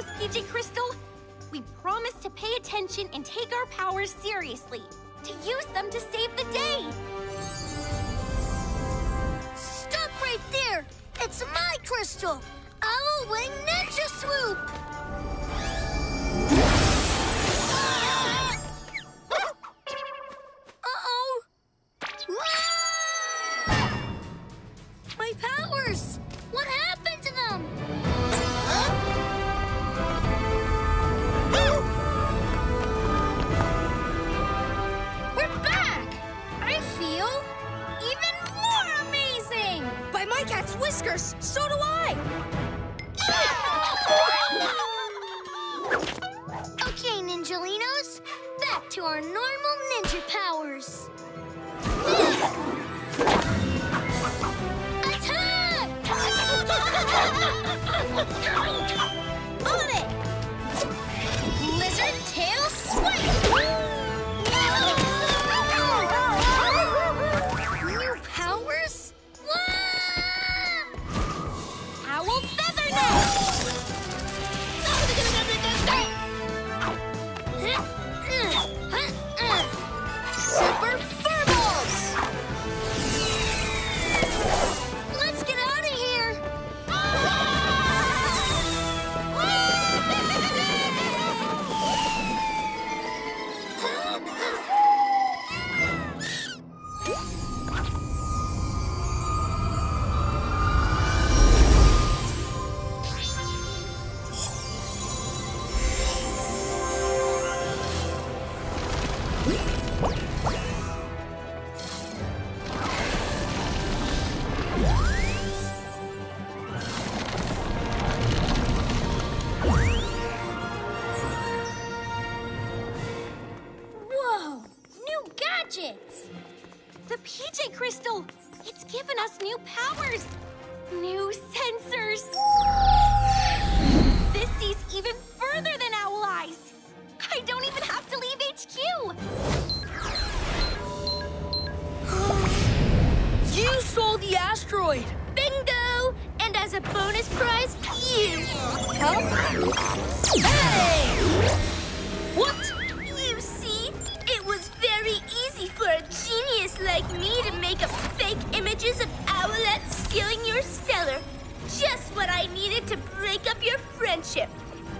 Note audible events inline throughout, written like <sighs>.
us, PJ Crystal. We promise to pay attention and take our powers seriously, to use them to save the day. Stop right there! It's my crystal! Owl Wing Ninja Swoop! Us new powers! New sensors! This sees even further than Owl Eyes! I don't even have to leave HQ! <gasps> You stole the asteroid! Bingo! And as a bonus prize, you! Help? Hey! What? You see, it was very easy for a genius like me to make up fake images of owlets stealing your stellar. Just what I needed to break up your friendship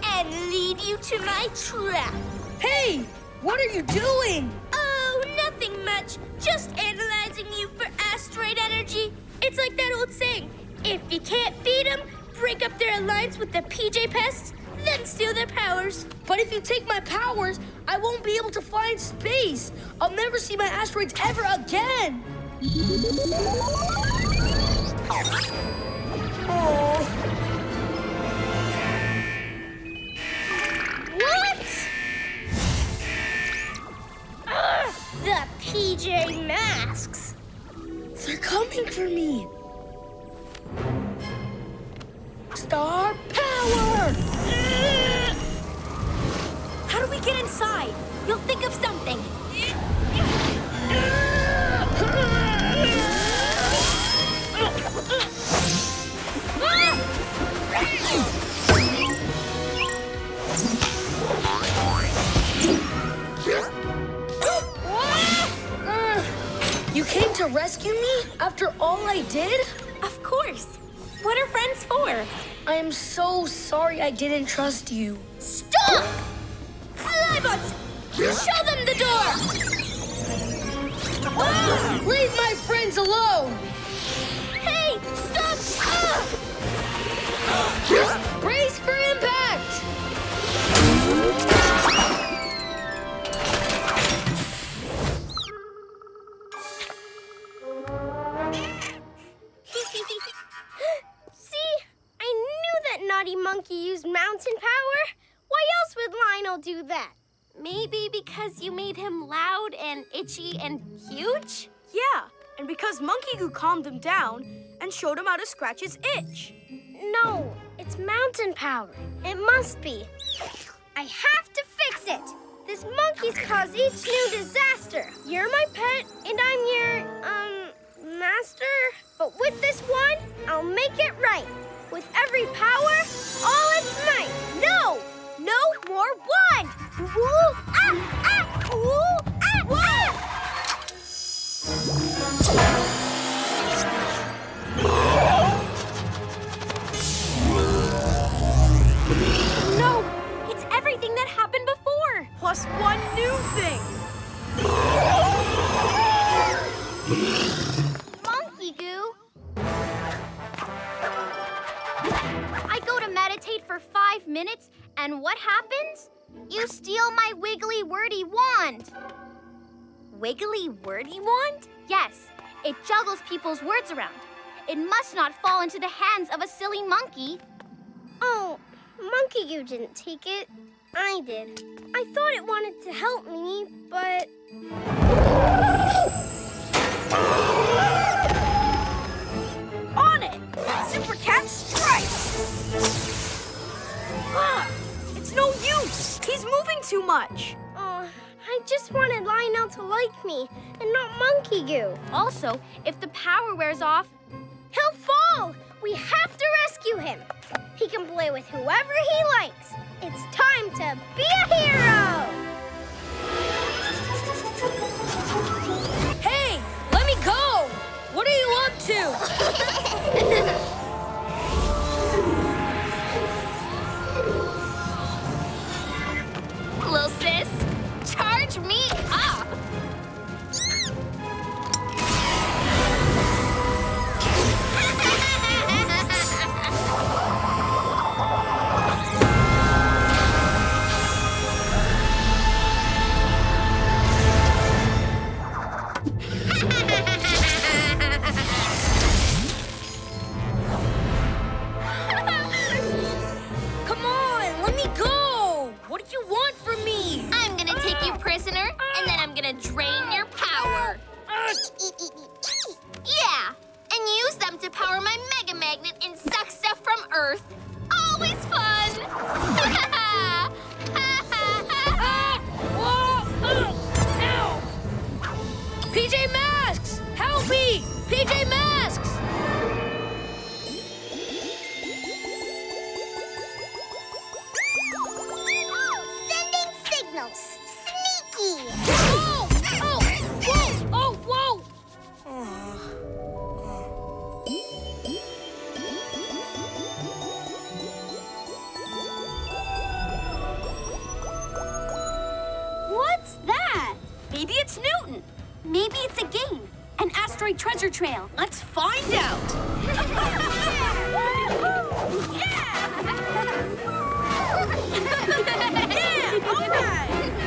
and lead you to my trap. Hey! What are you doing? Oh, nothing much. Just analyzing you for asteroid energy. It's like that old saying if you can't beat them, break up their alliance with the PJ pests, then steal their powers. But if you take my powers, I won't be able to fly in space. I'll never see my asteroids ever again. Ah, the PJ masks. They're coming for me. Trust you. Maybe because you made him loud and itchy and huge? Yeah, and because Monkey Goo calmed him down and showed him how to scratch his itch. No, it's mountain power. It must be. I have to fix it. This monkey's caused each new disaster. You're my pet, and I'm your, um, master. But with this one, I'll make it right. With every power, all its might. No! no more wand! Ooh, ah, ah, ooh, ah, ah! No! It's everything that happened before! Plus one new thing! Monkey Goo! I go to meditate for five minutes and what happens? You steal my wiggly wordy wand. Wiggly wordy wand? Yes, it juggles people's words around. It must not fall into the hands of a silly monkey. Oh, Monkey you didn't take it. I did. I thought it wanted to help me, but... use! He's moving too much! Oh, I just wanted Lionel to like me, and not Monkey Goo. Also, if the power wears off, He'll fall! We have to rescue him. He can play with whoever he likes. It's time to be a hero! Hey, let me go! What are you up to? <laughs> treasure trail. Let's find out! <laughs>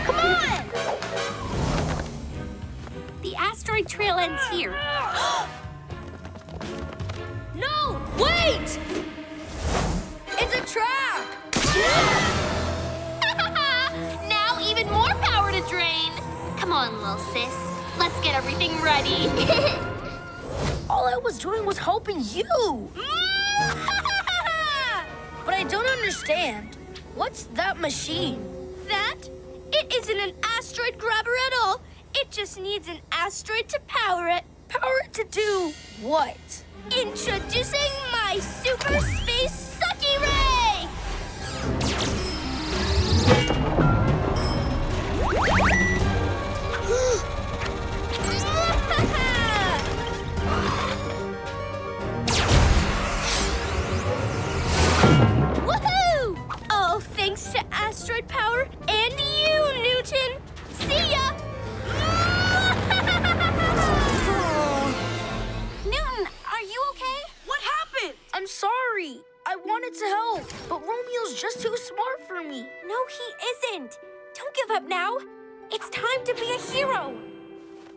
Come on! The asteroid trail ends here. <gasps> No! Wait! It's a trap! <laughs> now even more power to drain. Come on, little sis. Let's get everything ready. <laughs> All I was doing was helping you. <laughs> But I don't understand. What's that machine? That? It isn't an asteroid grabber at all. It just needs an asteroid to power it. Power it to do what? Introducing my super space sucky ray! To help, but Romeo's just too smart for me. No, he isn't. Don't give up now. It's time to be a hero.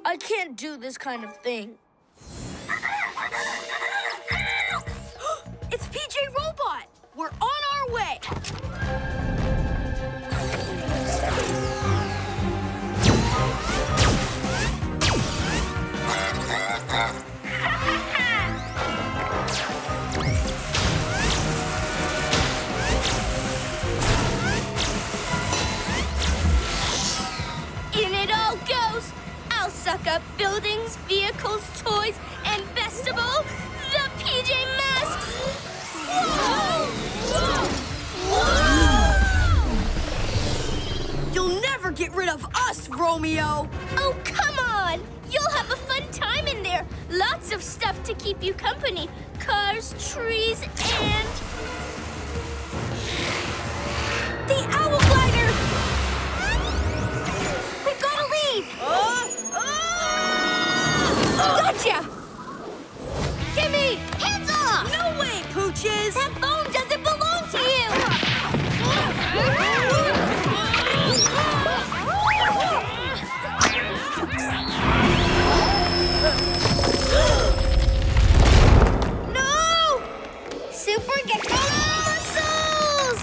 I can't do this kind of thing. <gasps> It's PJ Robot! We're on our way! <laughs> buildings, vehicles, toys, and all, the PJ Masks! Whoa! Whoa! You'll never get rid of us, Romeo! Oh, come on! You'll have a fun time in there. Lots of stuff to keep you company. Cars, trees, and... The Owl Gotcha! Give me! Hands off! No way, Pooches! That phone doesn't belong to you! no! Super Gekko muscles!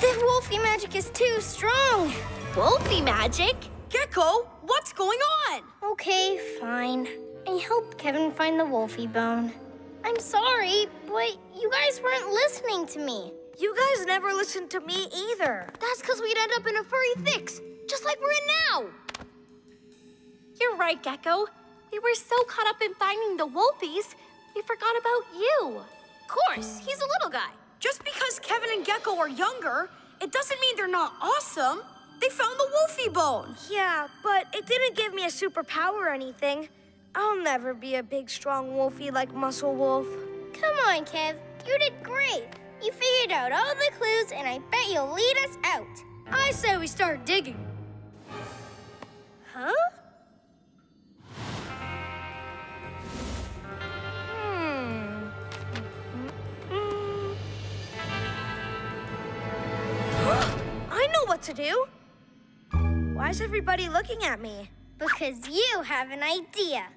The Wolfie magic is too strong. Wolfie magic? Gekko, what's going on? Okay, fine. I helped Kevin find the Wolfie bone. I'm sorry, but you guys weren't listening to me. You guys never listened to me either. That's because we'd end up in a furry fix, just like we're in now. You're right, Gekko. We were so caught up in finding the Wolfies, we forgot about you. Of course, he's a little guy. Just because Kevin and Gekko are younger, it doesn't mean they're not awesome. They found the Wolfie bone. Yeah, but it didn't give me a superpower or anything. I'll never be a big, strong wolfie like Muscle Wolf. Come on, Kev. You did great. You figured out all the clues, and I bet you'll lead us out. I say we start digging. Huh? Hmm. <gasps> I know what to do. Why is everybody looking at me? Because you have an idea.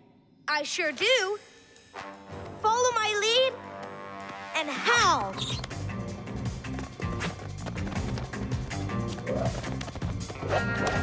I sure do. Follow my lead and howl. Yip,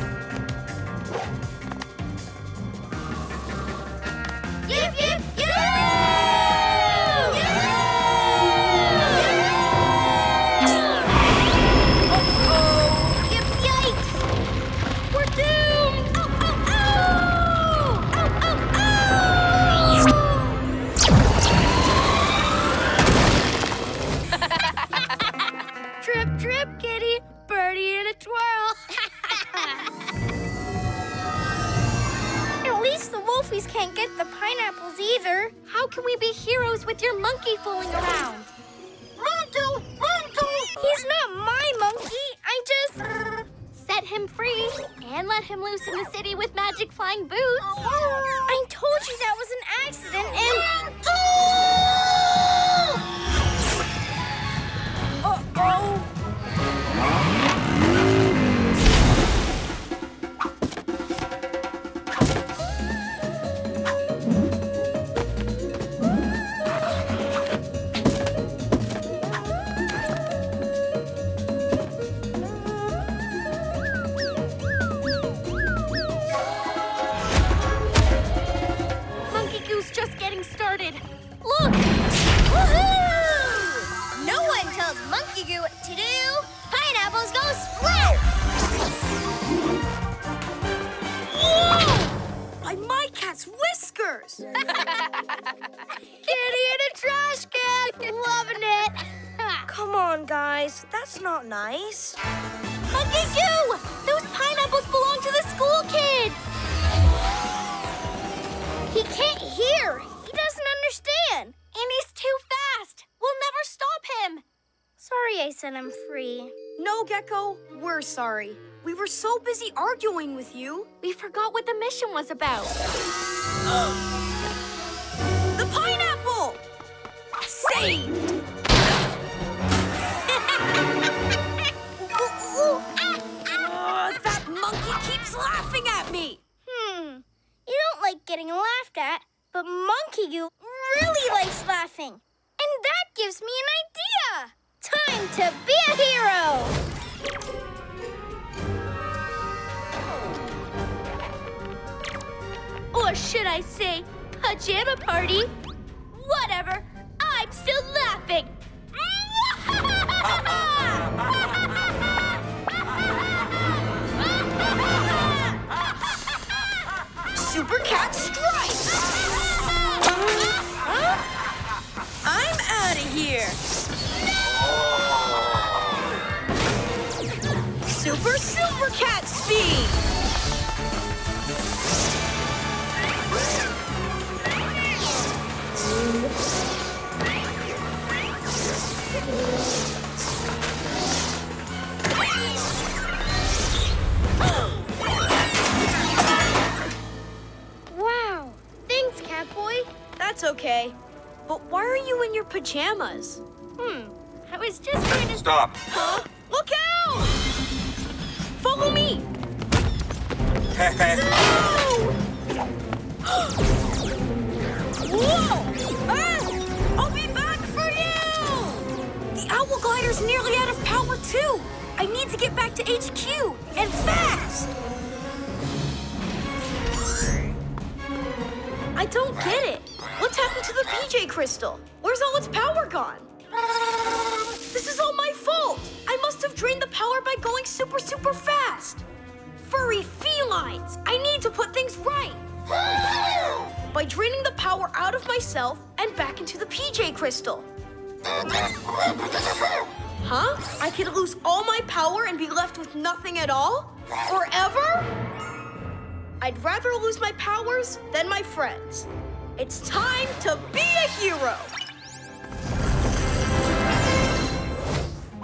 sorry. We were so busy arguing with you. We forgot what the mission was about. <gasps> The pineapple! Saved! <laughs> <laughs> That monkey keeps laughing at me. Hmm. You don't like getting laughed at, but Monkey Goo really likes laughing. And that gives me an idea. Time to be a hero! Or should I say, pajama party? Whatever. I'm still laughing. <laughs> Super Cat Strike! I'm out of here. Super Super Cat Speed! Pajamas? Hmm. I was just trying to. Stop. Look out! Follow me! <laughs> <gasps> Whoa! Ah! I'll be back for you! The owl glider's nearly out of power, too. I need to get back to HQ, and fast! I don't get it. What's happened to the PJ Crystal? Where's all its power gone? This is all my fault! I must have drained the power by going super, super fast! Furry felines! I need to put things right! by draining the power out of myself and back into the PJ Crystal. Huh? I could lose all my power and be left with nothing at all? Forever? I'd rather lose my powers than my friends. It's time to be a hero!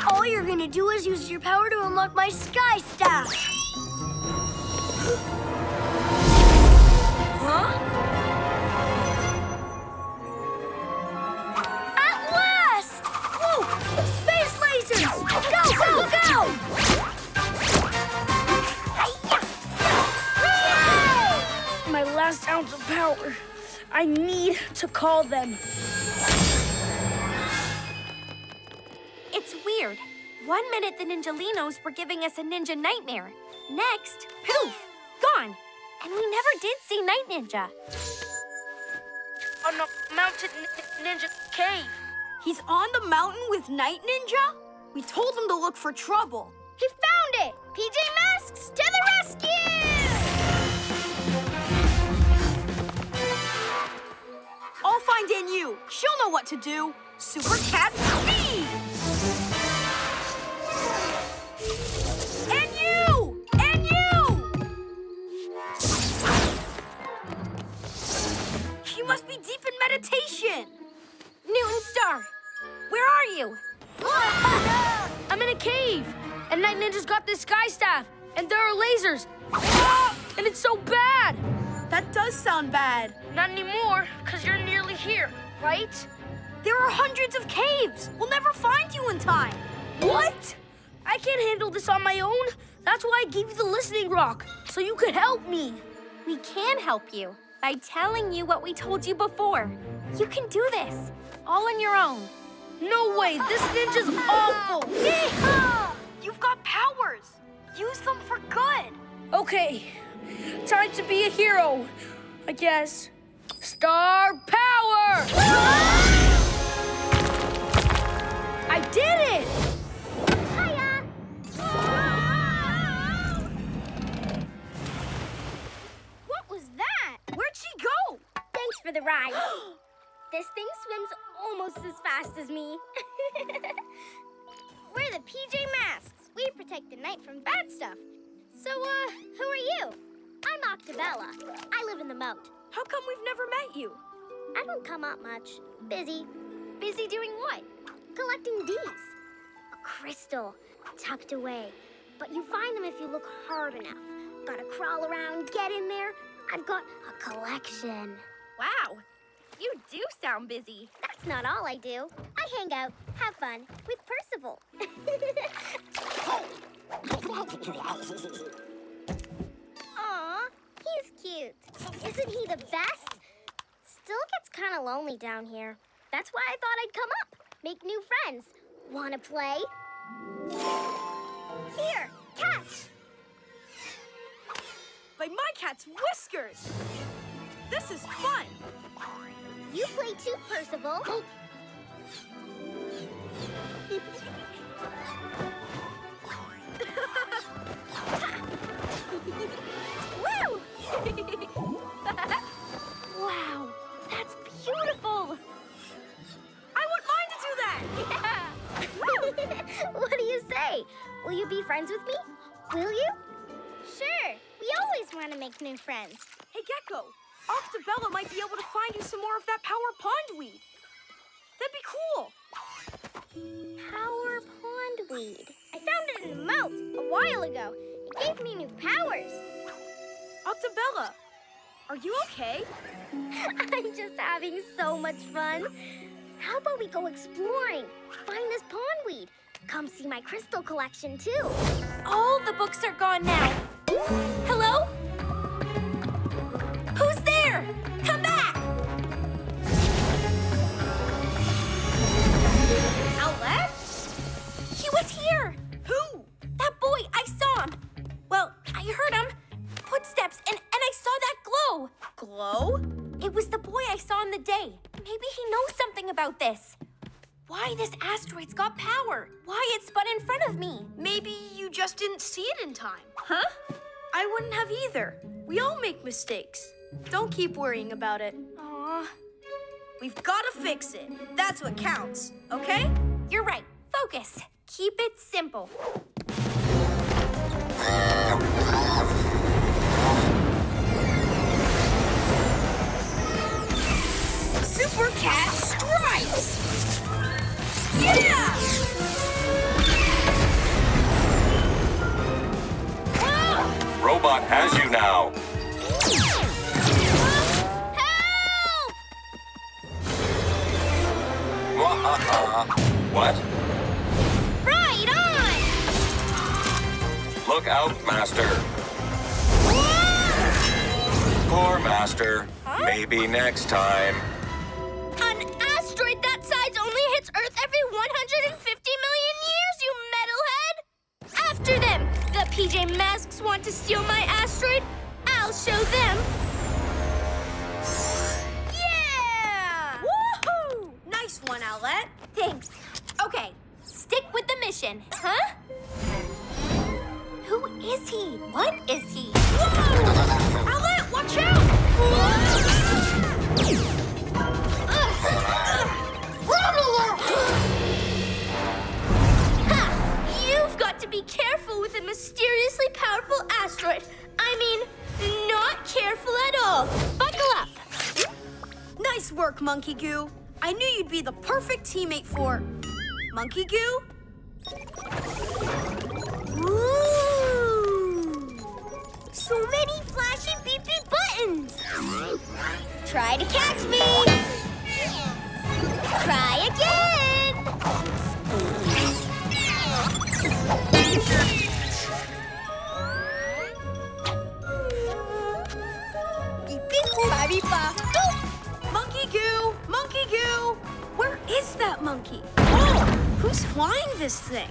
All you're gonna do is use your power to unlock my Sky Staff. Huh? At last! Whoa! Space lasers! Go, go, go! My last ounce of power. I need to call them. It's weird. One minute the Ninjalinos were giving us a ninja nightmare. Next, poof, gone. And we never did see Night Ninja. On the mountain ninja cave. He's on the mountain with Night Ninja? We told him to look for trouble. He found it! PJ Masks to the rescue! She'll know what to do. Super Cat Speed! And you! And you! You must be deep in meditation. Newton Star, where are you? <laughs> I'm in a cave, and Night Ninja's got this sky staff, and there are lasers. <gasps> And it's so bad. That does sound bad. Not anymore, because you're nearly here, right? There are hundreds of caves. We'll never find you in time. What? I can't handle this on my own. That's why I gave you the listening rock, so you could help me. We can help you by telling you what we told you before. You can do this, all on your own. No way, this ninja's awful. Yeehaw! You've got powers. Use them for good. Okay, time to be a hero, I guess. Star power! This thing swims almost as fast as me. <laughs> We're the PJ Masks. We protect the night from bad stuff. So, uh, who are you? I'm Octabella. I live in the moat. How come we've never met you? I don't come up much. Busy. Busy doing what? Collecting these. A crystal tucked away. But you find them if you look hard enough. Gotta crawl around, get in there. I've got a collection. Wow. You do sound busy. That's not all I do. I hang out, have fun with Percival. <laughs> Aw, he's cute. Isn't he the best? Still gets kind of lonely down here. That's why I thought I'd come up, make new friends. Wanna play? Here, catch! By my cat's whiskers. This is fun. You play too, Percival. <gasps> Woo! <laughs> wow, that's beautiful. I wouldn't mind to do that. Yeah. <laughs> what do you say? Will you be friends with me? Will you? Sure. We always want to make new friends. Hey, Gekko. Octabella might be able to find you some more of that power pondweed. That'd be cool. Power pondweed. I found it in the moat a while ago. It gave me new powers. Octabella, are you okay? <laughs> I'm just having so much fun. How about we go exploring? Find this pondweed. Come see my crystal collection, too. All the books are gone now. Hello? Mistakes. Don't keep worrying about it. Aw, We've got to fix it. That's what counts, okay? you're right. Focus. Keep it simple. Super Cat strikes! Yeah! Robot has you now. Uh-huh. what? Right on! Look out, Master. Poor Master. Maybe next time. An asteroid that size only hits Earth every 150 million years, you metalhead! After them! The PJ Masks want to steal my asteroid. I'll show them. Monkey Goo. Ooh! So many flashing beep beep buttons. Try to catch me. Try again. Beep beep ba. Monkey Goo! Monkey Goo! Where is that monkey? Who's flying this thing?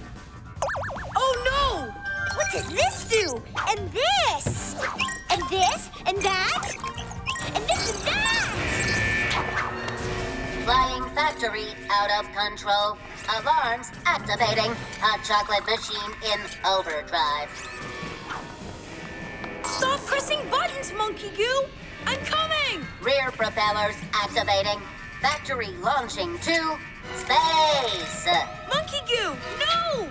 Oh no! What does this do? And this? And this? And that? And this and that? Flying factory out of control. Alarms activating. Hot chocolate machine in overdrive. Stop pressing buttons, Monkey Goo! I'm coming! Rear propellers activating. Factory launching to space. Monkey Goo! No!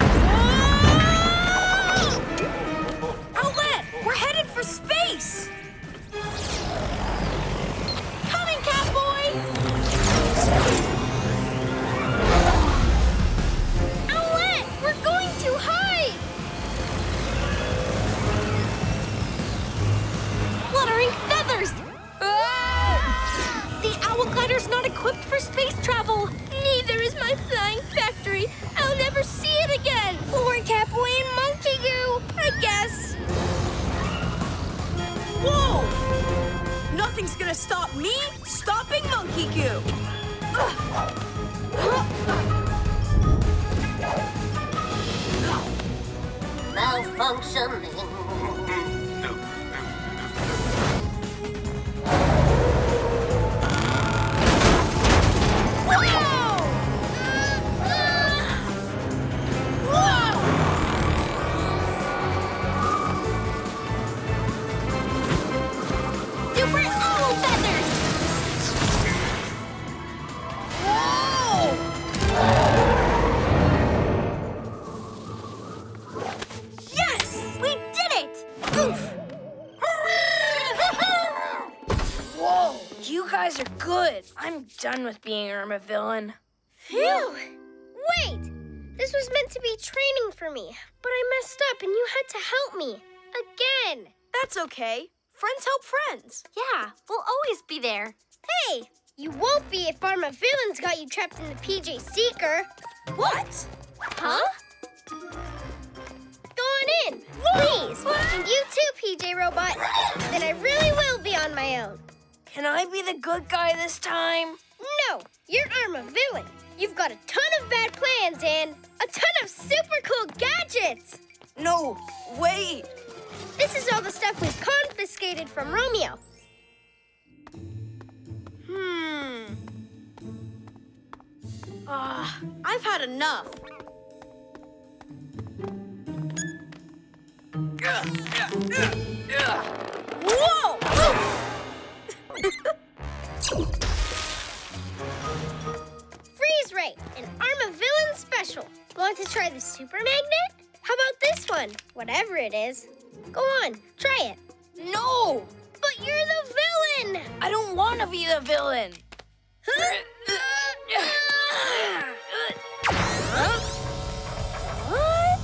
Owlette, we're headed for space! I'm done with being Irma villain. Phew! Wait! This was meant to be training for me, but I messed up and you had to help me. Again! That's okay. Friends help friends. Yeah, we'll always be there. Hey! You won't be if Arma Villains got you trapped in the PJ Seeker. What? Huh? Go on in, please. And you too, PJ Robot. Then I really will be on my own. Can I be the good guy this time? No, you're Arma Villain. You've got a ton of bad plans and a ton of super cool gadgets. No, wait. This is all the stuff we've confiscated from Romeo. Hmm. Ah, I've had enough. Whoa! <laughs> Freeze Ray, an Arma Villain special. Want to try the super magnet? How about this one? Whatever it is. Go on, try it. No! But you're the villain! I don't want to be the villain. <laughs> What?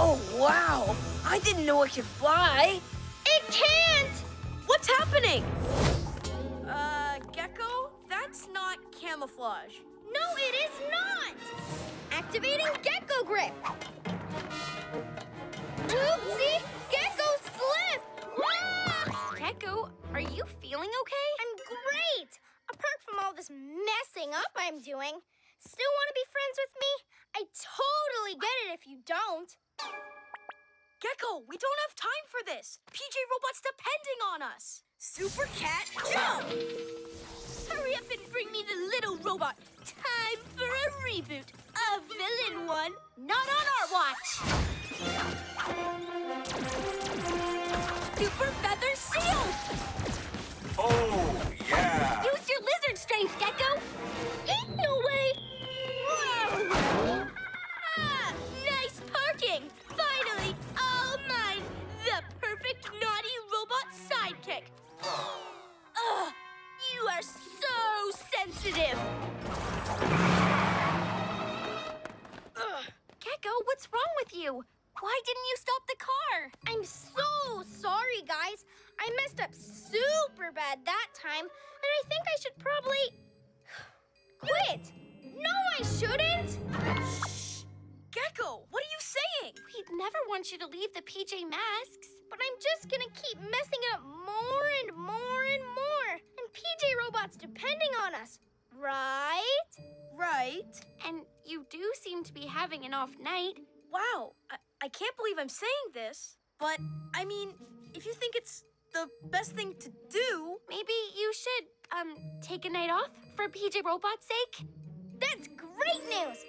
Oh, wow. I didn't know it could fly. It can't! What's happening? Uh, Gekko, that's not camouflage. No, it is not! Activating Gekko Grip. Oopsie! Gekko slip! Ah! Gekko, are you feeling okay? I'm great! Apart from all this messing up I'm doing. Still want to be friends with me? I totally get it if you don't. Gekko, we don't have time for this. PJ Robot's depending on us. Super Cat, jump! Hurry up and bring me the little robot. Time for a reboot. A villain one. Not on our watch. Super Feather Shield! Oh, yeah. Use your lizard strength, Gekko! <laughs> perfect naughty robot sidekick! Ugh, you are so sensitive! Gekko, what's wrong with you? Why didn't you stop the car? I'm so sorry, guys. I messed up super bad that time, and I think I should probably <sighs> quit. No, I shouldn't. Gekko, what are you saying? We'd never want you to leave the PJ Masks, but I'm just gonna keep messing it up more and more and more. And PJ Robot's depending on us, right? Right. And you do seem to be having an off night. Wow, I, I can't believe I'm saying this, but I mean, if you think it's the best thing to do, Maybe you should, um, take a night off for PJ Robot's sake? That's great news!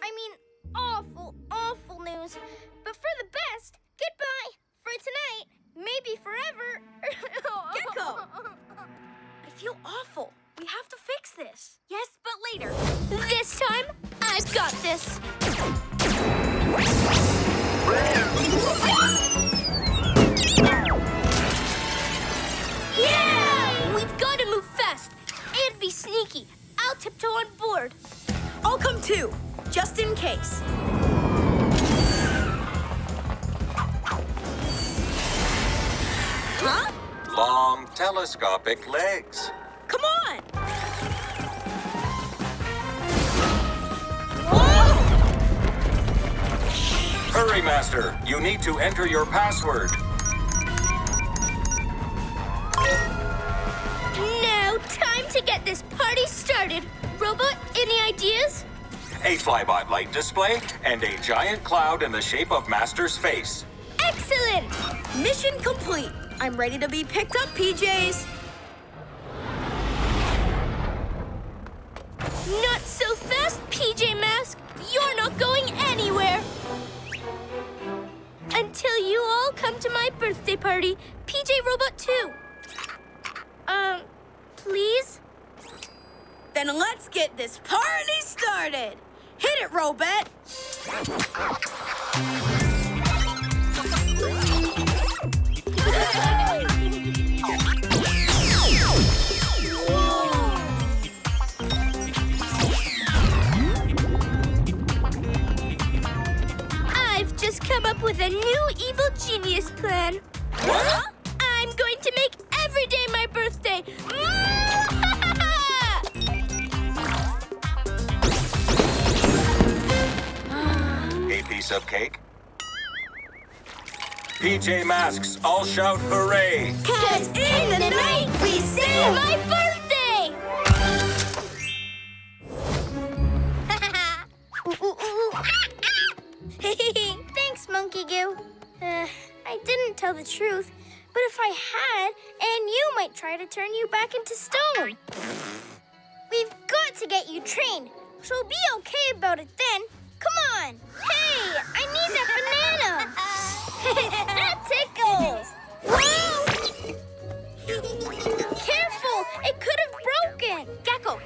I mean, awful, awful news. But for the best, goodbye for tonight, maybe forever. <laughs> Gekko! <laughs> I feel awful. We have to fix this. Yes, but later. This time, I've got this. Yeah! We've got to move fast and be sneaky. I'll tiptoe on board. I'll come too, just in case. Huh? Long telescopic legs. Come on! Hurry, Master. You need to enter your password. Now, time to get this party started. Robot, any ideas? A flybot light display and a giant cloud in the shape of Master's face. Excellent! Mission complete. I'm ready to be picked up, PJs. Not so fast, PJ Mask. You're not going anywhere. Until you all come to my birthday party, PJ Robot 2. Um, please? Then let's get this party started. Hit it, Robot. With a new evil genius plan. What? I'm going to make every day my birthday. A piece of cake. PJ Masks, all shout hooray! Cause in the night we sing my birthday! Turn you back into stone. We've got to get you trained. So be okay about it then. Come on. Hey, I need that banana. <laughs> that tickles. Whoa! Careful, it could have broken. Gekko,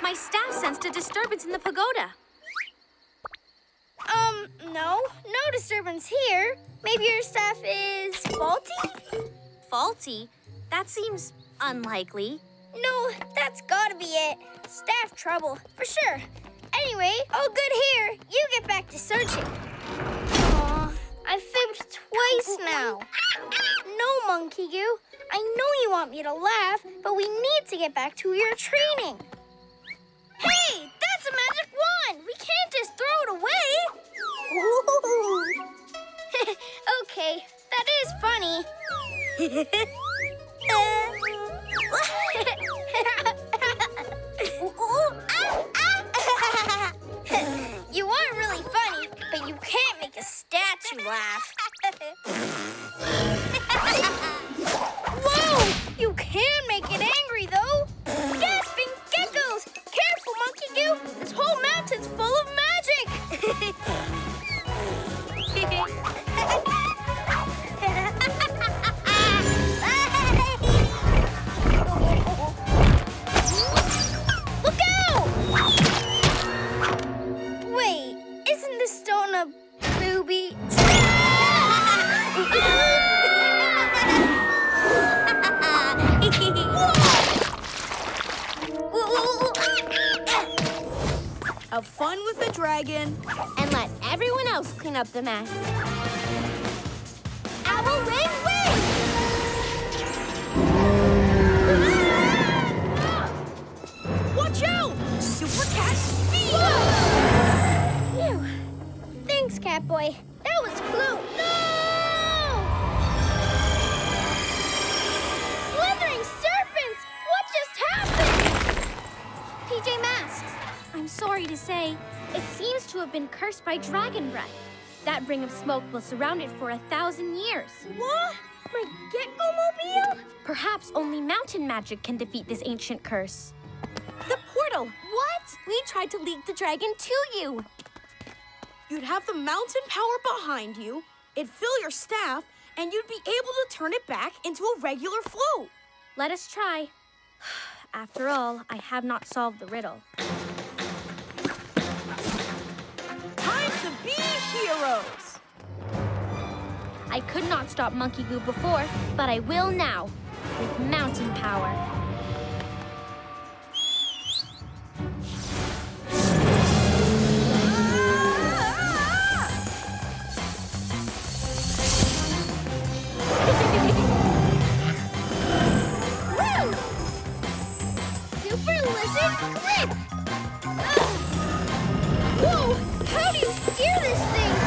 my staff sensed a disturbance in the pagoda. Um, no, no disturbance here. Maybe your staff is faulty? Faulty? That seems unlikely. No, that's gotta be it. Staff trouble, for sure. Anyway, all good here. You get back to searching. Aw, I fibbed twice now. No, Monkey Goo. I know you want me to laugh, but we need to get back to your training. Hey, that's a magic wand! We can't just throw it away! Ooh. <laughs> okay, that is funny. <laughs> <laughs> you are really funny, but you can't make a statue laugh. Whoa! You can make it angry, though. Gasping geckos! Careful, Monkey Goo! This whole mountain's full of stone a booby? Have fun with the dragon. And let everyone else clean up the mess. Owl wing wing! Watch out! Super cat speed! Catboy. That was close. No! Slithering serpents! What just happened? PJ Masks, I'm sorry to say, it seems to have been cursed by dragon breath. That ring of smoke will surround it for a thousand years. What? My Gekko-mobile? Perhaps only mountain magic can defeat this ancient curse. The portal! What? We tried to lead the dragon to you. You'd have the mountain power behind you, it'd fill your staff, and you'd be able to turn it back into a regular float. Let us try. <sighs> After all, I have not solved the riddle. Time to be heroes! I could not stop Monkey Goo before, but I will now, with mountain power. Whoa! How do you steer this thing?